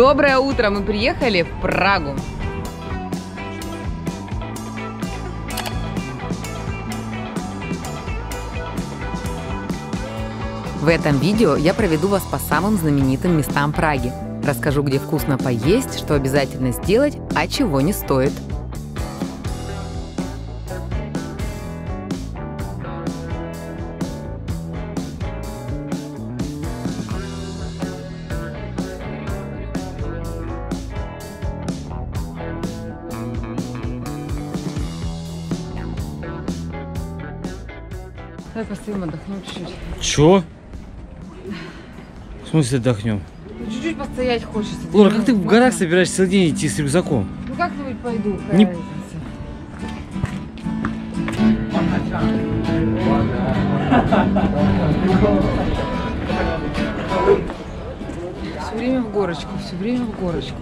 Доброе утро! Мы приехали в Прагу. В этом видео я проведу вас по самым знаменитым местам Праги. Расскажу, где вкусно поесть, что обязательно сделать, а чего не стоит. Давай постоим, отдохнем чуть-чуть. Чё? В смысле отдохнем? Ну, чуть-чуть постоять хочется. Лора, как ты в горах собираешься целый день идти с рюкзаком? Ну как-нибудь пойду. Не-? Все время в горочку, все время в горочку.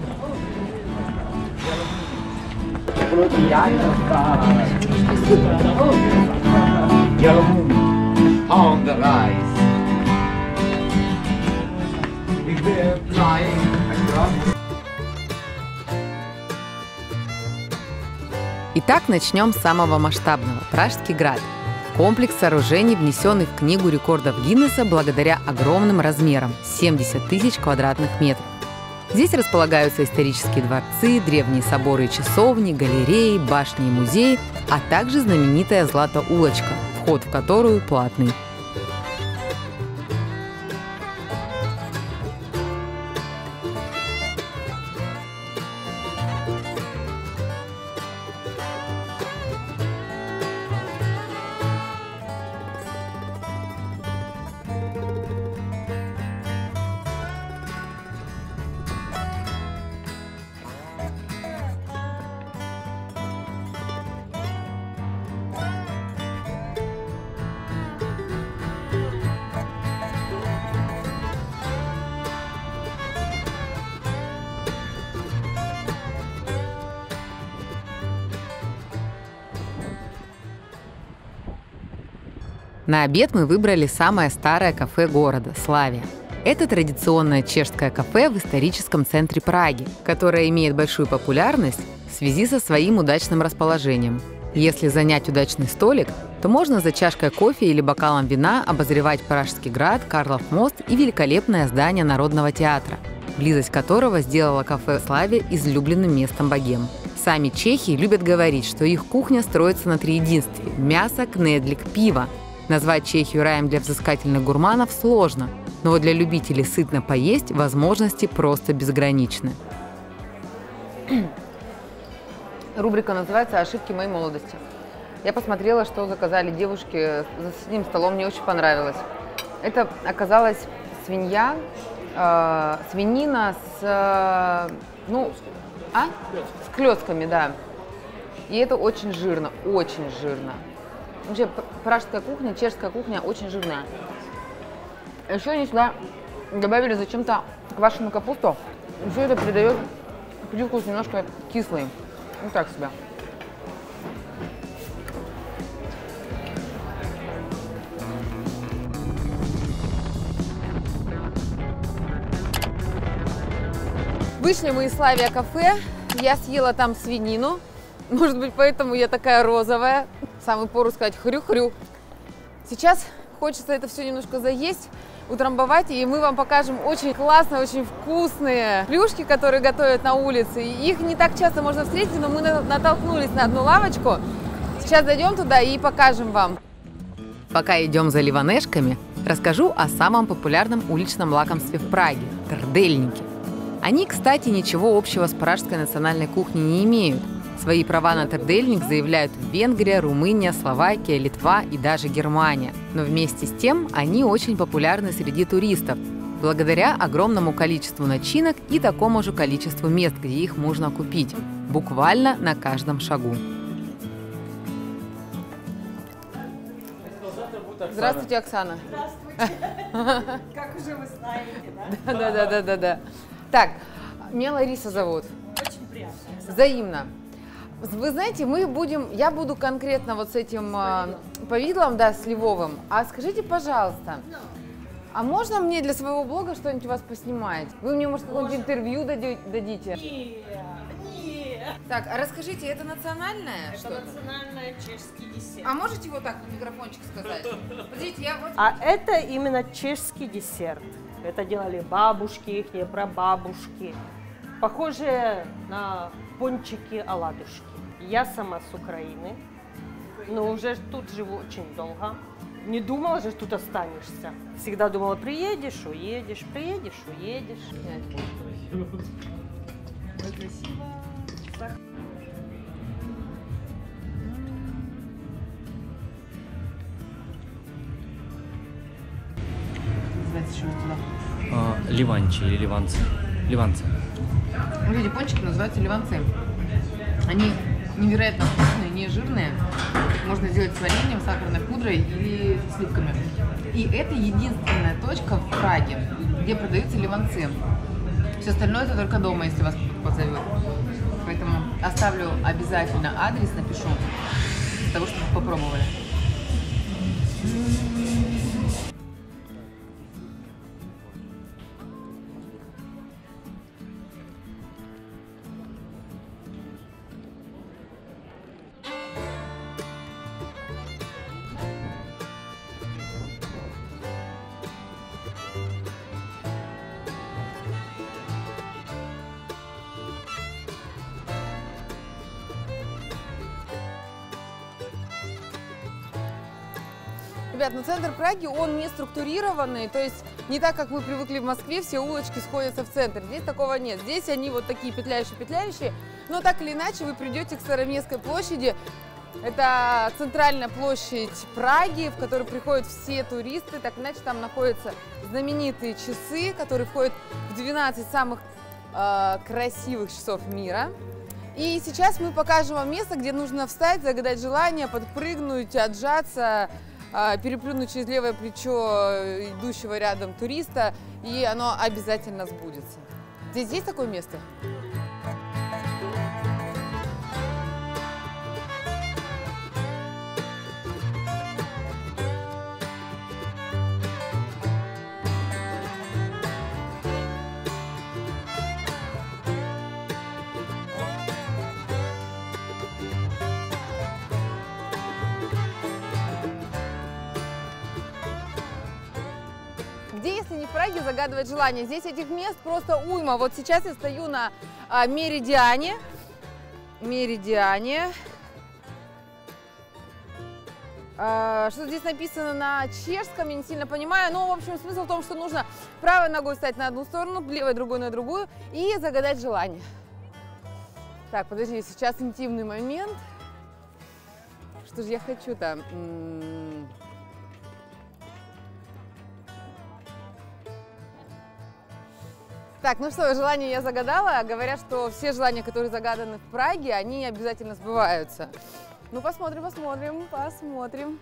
On the rise. Been flying across Итак, начнем с самого масштабного – Пражский град. Комплекс сооружений, внесенный в Книгу рекордов Гиннесса благодаря огромным размерам – 70 тысяч квадратных метров. Здесь располагаются исторические дворцы, древние соборы и часовни, галереи, башни и музеи, а также знаменитая Злата-улочка, вход в которую платный. На обед мы выбрали самое старое кафе города – Славия. Это традиционное чешское кафе в историческом центре Праги, которое имеет большую популярность в связи со своим удачным расположением. Если занять удачный столик, то можно за чашкой кофе или бокалом вина обозревать Пражский град, Карлов мост и великолепное здание Народного театра, близость которого сделала кафе Славе излюбленным местом богем. Сами чехи любят говорить, что их кухня строится на триединстве – мясо, кнедлик, пиво. Назвать Чехию раем для взыскательных гурманов сложно, но для любителей сытно поесть возможности просто безграничны. Рубрика называется «Ошибки моей молодости». Я посмотрела, что заказали девушки за соседним столом, мне очень понравилось. Это оказалась свинья, э, свинина с, э, ну, а? С клетками, да. И это очень жирно, очень жирно. Вообще, пр- пражская кухня, чешская кухня очень жирная. Еще они сюда добавили зачем-то квашеную капусту. И все это придает привкус немножко кислый. Ну так себя. Вышли мы из Славия кафе. Я съела там свинину. Может быть, поэтому я такая розовая. Самый пору сказать хрю-хрю. Сейчас хочется это все немножко заесть, утрамбовать, и мы вам покажем очень классные, очень вкусные плюшки, которые готовят на улице. Их не так часто можно встретить, но мы на- натолкнулись на одну лавочку. Сейчас зайдем туда и покажем вам. Пока идем за ливанешками, расскажу о самом популярном уличном лакомстве в Праге – трдельники. Они, кстати, ничего общего с пражской национальной кухней не имеют. Свои права на трдельник заявляют Венгрия, Румыния, Словакия, Литва и даже Германия. Но вместе с тем они очень популярны среди туристов, благодаря огромному количеству начинок и такому же количеству мест, где их можно купить. Буквально на каждом шагу. Здравствуйте, Оксана. Как уже вы знаете, да? Да, да, да, да, да. Так, меня Лариса зовут. Очень приятно. Взаимно. Вы знаете, мы будем, я буду конкретно вот с этим а, повидлом, да, сливовым. А скажите, пожалуйста, А можно мне для своего блога что-нибудь у вас поснимать? Вы мне, может, какое-нибудь интервью дадите? Нет, нет. Так, а расскажите, это национальное Это что-то? национальный чешский десерт. А можете вот так в микрофончик сказать? Подождите, я вот... А это именно чешский десерт. Это делали бабушки, их прабабушки. Похоже на пончики оладушки. Я сама с Украины, но уже тут живу очень долго. Не думала же, тут останешься. Всегда думала, приедешь, уедешь, приедешь, уедешь. Называется еще туда. А, ливанчи или ливанцы. Ливанцы. Эти пончики называются ливанцы. Они невероятно вкусные, не жирные. Можно сделать с вареньем, сахарной пудрой или сливками. И это единственная точка в Праге, где продаются ливанцы. Все остальное это только дома, если вас кто-то позовет. Поэтому оставлю обязательно адрес, напишу, для того, чтобы попробовали. Ребят, ну центр Праги, он не структурированный, то есть не так, как мы привыкли в Москве, все улочки сходятся в центр. Здесь такого нет. Здесь они вот такие петляющие-петляющие, но так или иначе вы придете к Староместской площади. Это центральная площадь Праги, в которую приходят все туристы. Так иначе, там находятся знаменитые часы, которые входят в 12 самых э, красивых часов мира. И сейчас мы покажем вам место, где нужно встать, загадать желание, подпрыгнуть, отжаться, переплюнуть через левое плечо э, идущего рядом туриста, и оно обязательно сбудется. Здесь есть такое место? Праге, загадывать желание? Здесь этих мест просто уйма. Вот сейчас я стою на а, Меридиане. Меридиане. А, что здесь написано на чешском, я не сильно понимаю. Но, в общем, смысл в том, что нужно правой ногой встать на одну сторону, левой другой на другую и загадать желание. Так, подожди, сейчас интимный момент. Что же я хочу Так, ну что, желание я загадала. Говорят, что все желания, которые загаданы в Праге, они обязательно сбываются. Ну, посмотрим, посмотрим, посмотрим.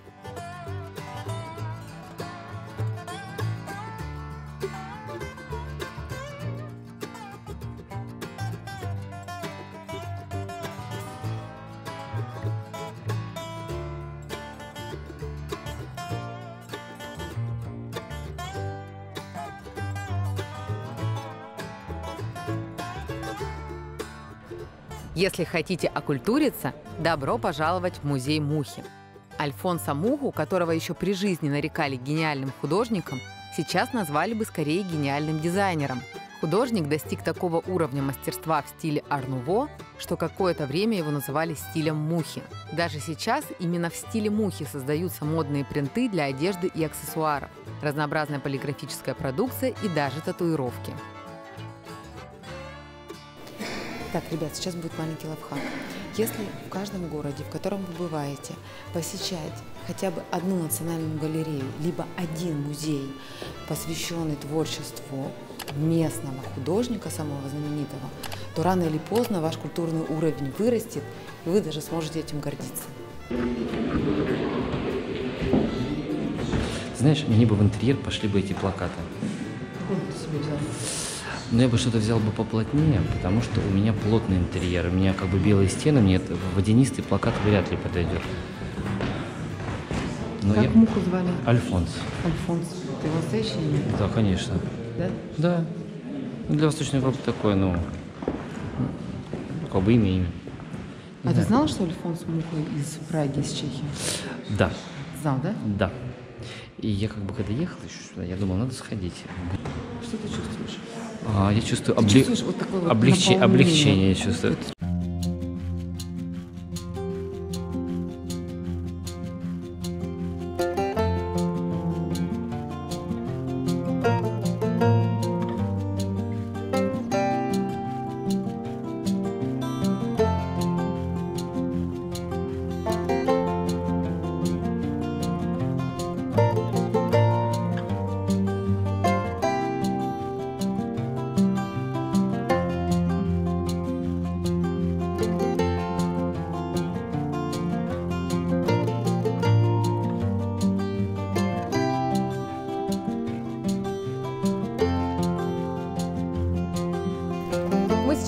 Если хотите окультуриться, добро пожаловать в музей Мухи. Альфонса Муху, которого еще при жизни нарекали гениальным художником, сейчас назвали бы скорее гениальным дизайнером. Художник достиг такого уровня мастерства в стиле Арнуво, что какое-то время его называли стилем мухи. Даже сейчас именно в стиле мухи создаются модные принты для одежды и аксессуаров, разнообразная полиграфическая продукция и даже татуировки. Так, ребят, сейчас будет маленький лайфхак. Если в каждом городе, в котором вы бываете, посещать хотя бы одну национальную галерею, либо один музей, посвященный творчеству местного художника, самого знаменитого, то рано или поздно ваш культурный уровень вырастет, и вы даже сможете этим гордиться. Знаешь, мне бы в интерьер пошли бы эти плакаты. ты себе взял? Но я бы что-то взял бы поплотнее, потому что у меня плотный интерьер. У меня как бы белые стены, мне водянистый плакат вряд ли подойдет. Но Как я... муху звали? Альфонс. Альфонс. Ты настоящее имя? Да, конечно. Да? Да. Для Восточной Европы такое, ну, как бы имя, имя. А ты знала, что Альфонс Муха из Праги, из Чехии? Да, Знал, да? да. И я как бы когда ехал еще сюда, я думал, надо сходить. Что ты чувствуешь? А, я чувствую, обле- вот такое вот облегче- наполнение? облегчение я чувствую.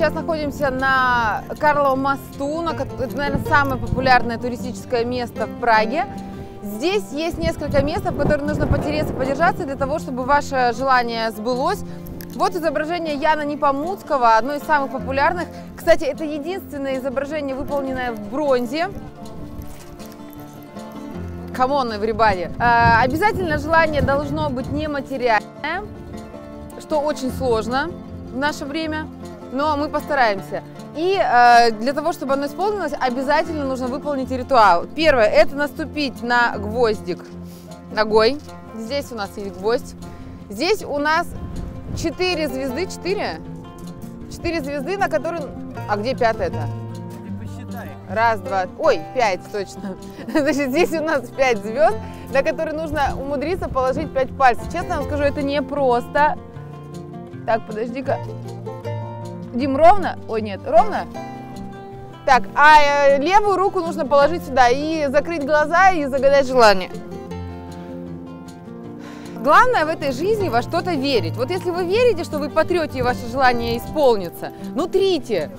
Сейчас находимся на Карловом мосту. Это, наверное, самое популярное туристическое место в Праге. Здесь есть несколько мест, в которые нужно потереться, подержаться для того, чтобы ваше желание сбылось. Вот изображение Яна Непомуцкого, одно из самых популярных. Кстати, это единственное изображение, выполненное в бронзе. Come on, everybody. Э, обязательно желание должно быть нематериальное, что очень сложно в наше время, но мы постараемся. И э, для того, чтобы оно исполнилось, обязательно нужно выполнить ритуал. Первое – это наступить на гвоздик ногой. Здесь у нас есть гвоздь. Здесь у нас четыре звезды. Четыре? Четыре звезды, на которые... А где пятая-то? Раз, два, ой, пять, точно. Значит, здесь у нас пять звезд, на которые нужно умудриться положить пять пальцев. Честно вам скажу, это непросто. Так, подожди-ка. Дим, ровно? Ой, нет, ровно? Так, а э, левую руку нужно положить сюда и закрыть глаза и загадать желание. Главное в этой жизни во что-то верить. Вот если вы верите, что вы потрете и ваше желание исполнится, ну трите.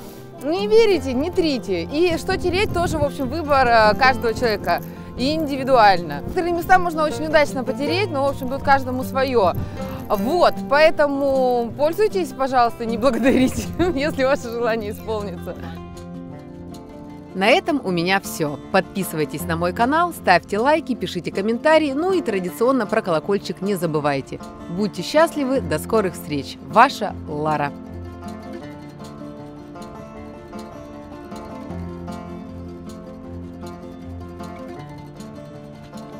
Не верите, не трите. И что тереть, тоже, в общем, выбор э, каждого человека. И индивидуально. Некоторые места можно очень удачно потереть, но, в общем, тут каждому свое. Вот, поэтому пользуйтесь, пожалуйста, не благодарите, если ваше желание исполнится. На этом у меня все. Подписывайтесь на мой канал, ставьте лайки, пишите комментарии, ну и традиционно про колокольчик не забывайте. Будьте счастливы, до скорых встреч. Ваша Лара.